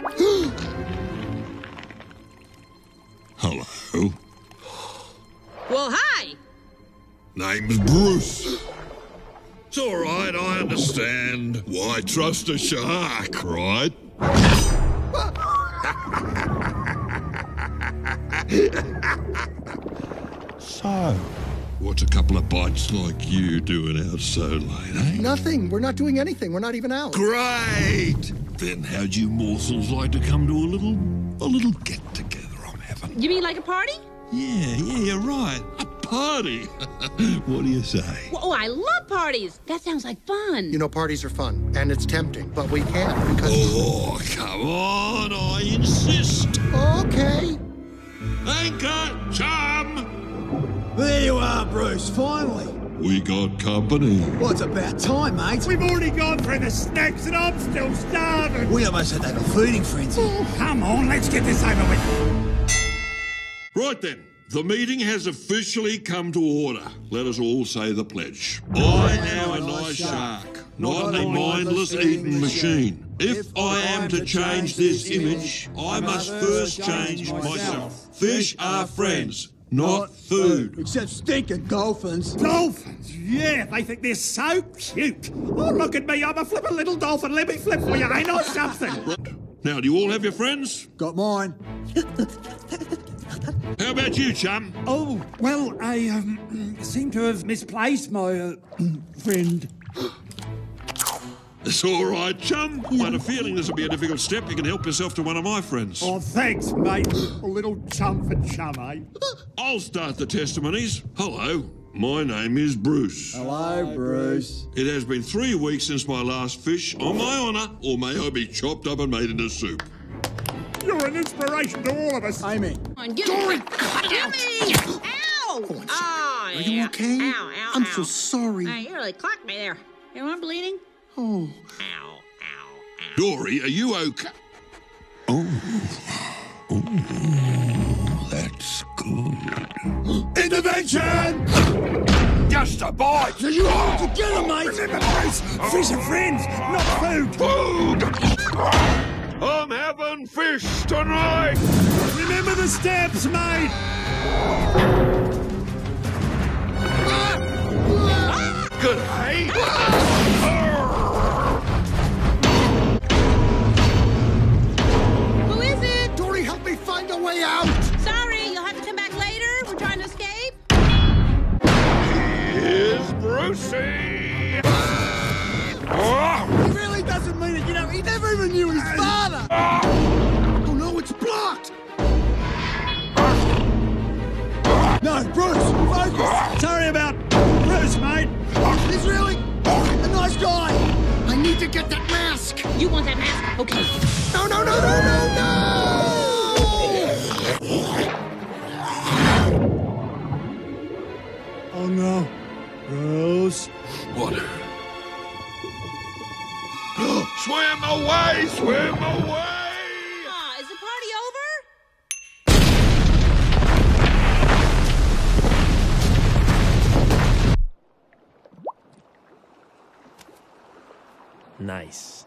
Hello. Well, hi. Name's Bruce. It's all right, I understand. Why trust a shark, right? so, what's a couple of bites like you doing out so late, eh? Nothing. We're not doing anything. We're not even out. Great! Then how'd you morsels like to come to a little, a little get together I'm having? You mean like a party? Yeah, yeah, you're right. A party. what do you say? Oh, I love parties. That sounds like fun. You know, parties are fun, and it's tempting, but we can't because. Oh, come on, I insist. Okay. Anchor, chum! There you are, Bruce, finally. We got company. Well, it's about time, mate. We've already gone through the snacks and I'm still starving. We almost had that feeding frenzy. Oh, Come on, let's get this over with. Right then, the meeting has officially come to order. Let us all say the pledge. I am a nice shark, not a mindless eating machine. If I am to change this image, I must first change myself. Fish are friends, not food. Except stinking dolphins. Dolphins, yeah, they think they're so cute. Oh, look at me, I'm a flippin' little dolphin. Let me flip for you, ain't I something? Now, do you all have your friends? Got mine. How about you, chum? Oh, well, I um, seem to have misplaced my uh, friend. It's all right, chum. I had a feeling this will be a difficult step. You can help yourself to one of my friends. Oh, thanks, mate. A little chum for chum, eh? I'll start the testimonies. Hello, my name is Bruce. Hello, Bruce. It has been three weeks since my last fish. On my honour, or may I be chopped up and made into soup. You're an inspiration to all of us. Amy. Come on, give Dory, me. cut it out. me. Ow! Oh, I'm sorry. Oh, Are you okay? Ow, ow, I'm ow. so sorry. Hey, you really clocked me there. You want bleeding? Oh. Ow, ow, ow. Dory, are you okay? Oh. Oh, That's good. Intervention! Just a bite! You all oh, together, mate. Remember, Bruce, fish oh. are friends, not food. Food! I'm having fish tonight! Remember the steps, mate. He never even knew his father. Oh no, it's blocked. No, Bruce, focus. Sorry about Bruce, mate. He's really a nice guy. I need to get that mask. You want that mask? Okay. No, no, no, no, no, no! Oh no, Bruce. What? Swim away! Swim away! Ah, is the party over? Nice.